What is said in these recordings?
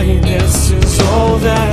Kindness is all that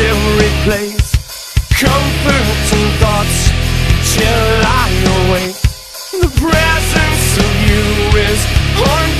every place. Comforting thoughts till I awake The presence of you is haunting